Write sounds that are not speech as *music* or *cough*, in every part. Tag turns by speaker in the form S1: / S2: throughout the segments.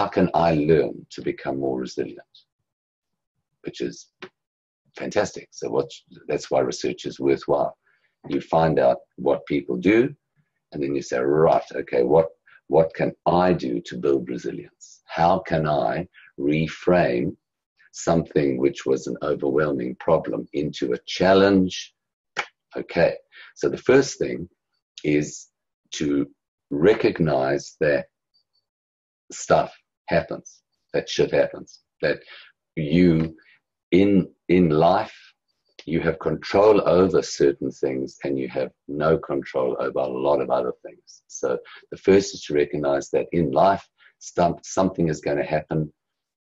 S1: how can I learn to become more resilient? Which is fantastic. So what, that's why research is worthwhile. You find out what people do, and then you say, right, okay, what, what can I do to build resilience? How can I reframe something which was an overwhelming problem into a challenge? Okay, so the first thing is to recognize that stuff happens, that shit happens, that you in in life you have control over certain things and you have no control over a lot of other things. So the first is to recognize that in life something is going to happen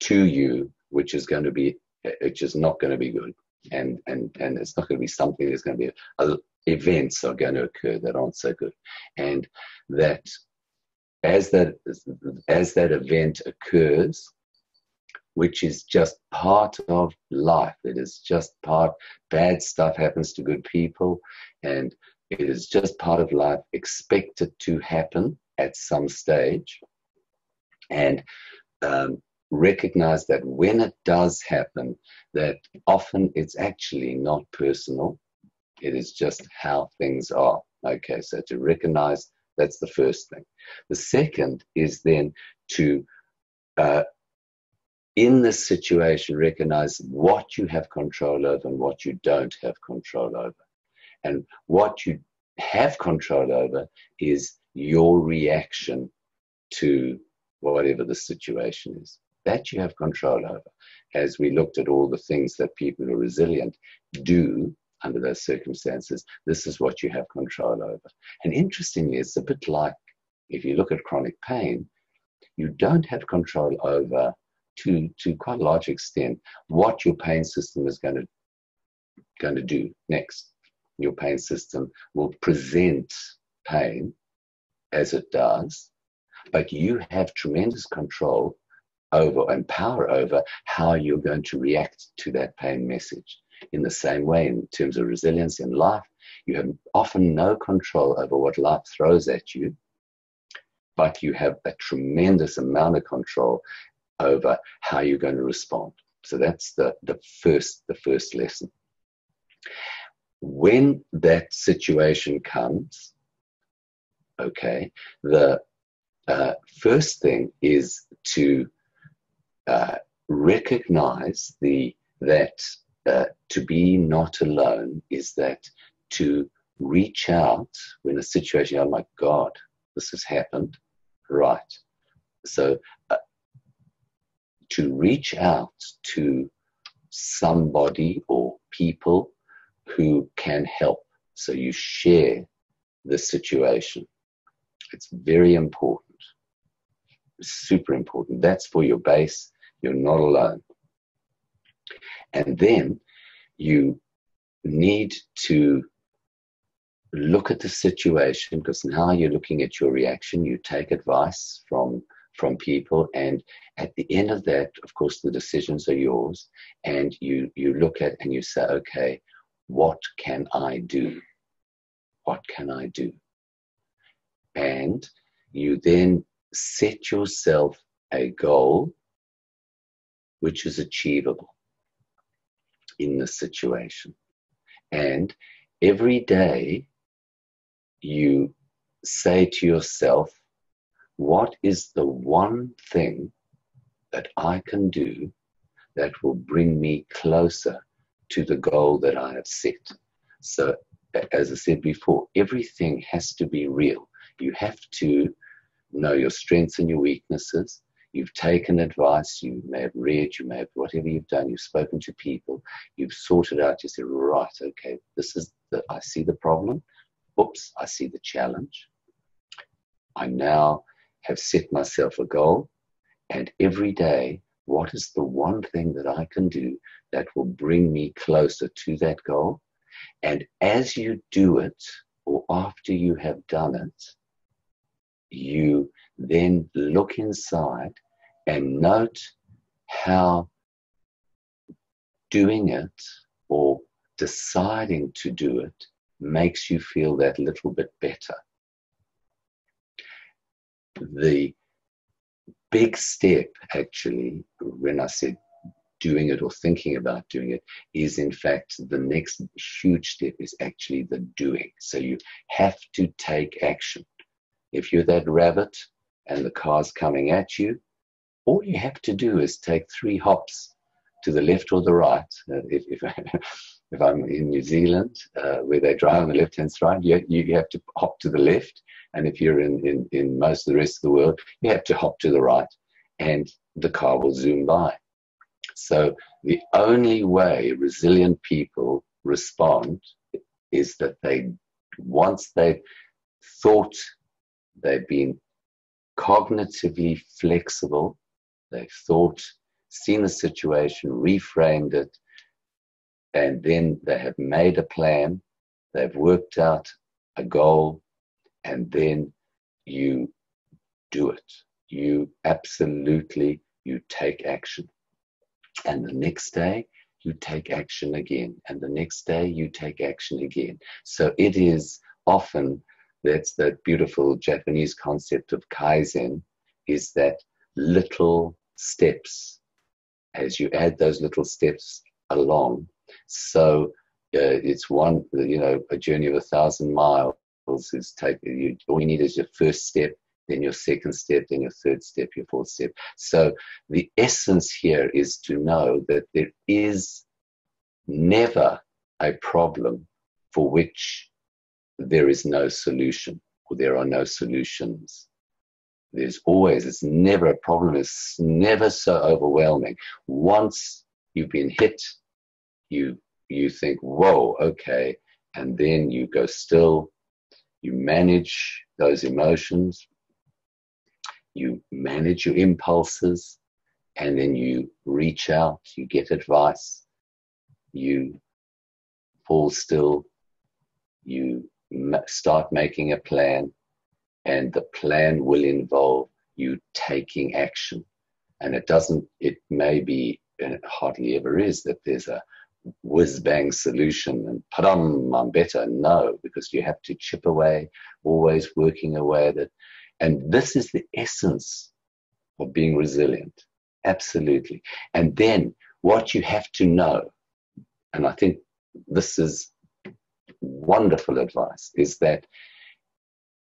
S1: to you which is going to be which is not going to be good and and and it's not going to be something that's going to be a, events are going to occur that aren't so good and that as that as that event occurs which is just part of life. It is just part bad stuff happens to good people and it is just part of life expected to happen at some stage. And um, recognize that when it does happen that often it's actually not personal. It is just how things are. Okay so to recognize that's the first thing. The second is then to, uh, in this situation, recognize what you have control over and what you don't have control over. And what you have control over is your reaction to whatever the situation is. That you have control over. As we looked at all the things that people who are resilient do under those circumstances, this is what you have control over. And interestingly, it's a bit like if you look at chronic pain, you don't have control over, to, to quite a large extent, what your pain system is going to, going to do next. Your pain system will present pain as it does, but you have tremendous control over and power over how you're going to react to that pain message in the same way in terms of resilience in life. You have often no control over what life throws at you, but you have a tremendous amount of control over how you're going to respond. So that's the, the first the first lesson. When that situation comes, okay, the uh, first thing is to uh, recognize the that uh, to be not alone is that to reach out when a situation, oh my God, this has happened, right? So uh, to reach out to somebody or people who can help. So you share the situation. It's very important. Super important. That's for your base. You're not alone. And then you need to look at the situation because now you're looking at your reaction. You take advice from from people and at the end of that of course the decisions are yours. And you you look at and you say okay what can i do? What can i do? And you then set yourself a goal which is achievable in the situation. And every day you say to yourself, what is the one thing that I can do that will bring me closer to the goal that I have set? So, as I said before, everything has to be real. You have to know your strengths and your weaknesses. You've taken advice, you may have read, you may have whatever you've done, you've spoken to people, you've sorted out, you said, right, okay, this is the, I see the problem. Oops, I see the challenge. I now have set myself a goal, and every day, what is the one thing that I can do that will bring me closer to that goal? And as you do it, or after you have done it, you then look inside and note how doing it or deciding to do it makes you feel that little bit better. The big step, actually, when I said doing it or thinking about doing it, is in fact the next huge step is actually the doing. So you have to take action. If you're that rabbit and the car's coming at you, all you have to do is take three hops to the left or the right. Uh, if, if, *laughs* if, I'm in New Zealand, uh, where they drive on the left hand side, you, you have to hop to the left. And if you're in, in, in most of the rest of the world, you have to hop to the right and the car will zoom by. So the only way resilient people respond is that they, once they've thought they've been cognitively flexible, they've thought, seen the situation, reframed it, and then they have made a plan, they've worked out a goal, and then you do it. You absolutely you take action. And the next day you take action again. And the next day you take action again. So it is often that's that beautiful Japanese concept of kaizen is that little steps as you add those little steps along. So uh, it's one, you know, a journey of a thousand miles is take you, all you need is your first step, then your second step, then your third step, your fourth step. So the essence here is to know that there is never a problem for which there is no solution or there are no solutions. There's always, it's never a problem, it's never so overwhelming. Once you've been hit, you you think, whoa, okay, and then you go still, you manage those emotions, you manage your impulses, and then you reach out, you get advice, you fall still, you start making a plan, and the plan will involve you taking action. And it doesn't, it may be, and it hardly ever is, that there's a whiz bang solution and padam, I'm better. No, because you have to chip away, always working away that. And this is the essence of being resilient. Absolutely. And then what you have to know, and I think this is wonderful advice, is that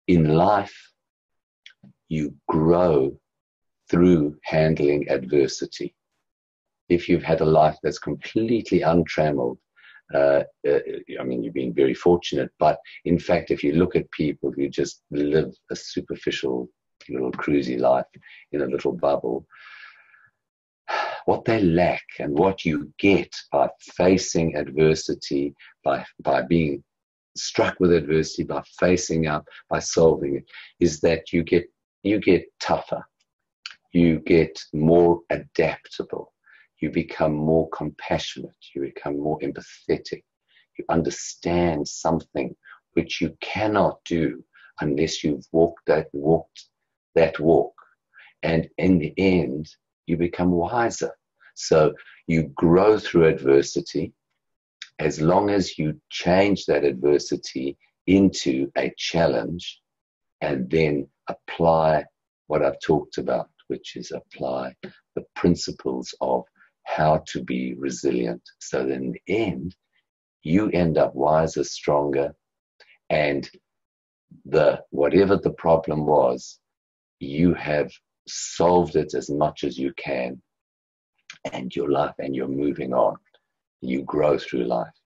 S1: in life, you grow through handling adversity. If you've had a life that's completely untrammeled, uh, uh, I mean, you've been very fortunate, but in fact, if you look at people who just live a superficial little cruisy life in a little bubble, what they lack and what you get by facing adversity, by, by being struck with adversity, by facing up, by solving it, is that you get you get tougher, you get more adaptable, you become more compassionate, you become more empathetic, you understand something which you cannot do unless you've walked that walked that walk. And in the end, you become wiser. So you grow through adversity as long as you change that adversity into a challenge and then apply what I've talked about, which is apply the principles of how to be resilient. So in the end, you end up wiser, stronger, and the whatever the problem was, you have solved it as much as you can, and your life, and you're moving on you grow through life.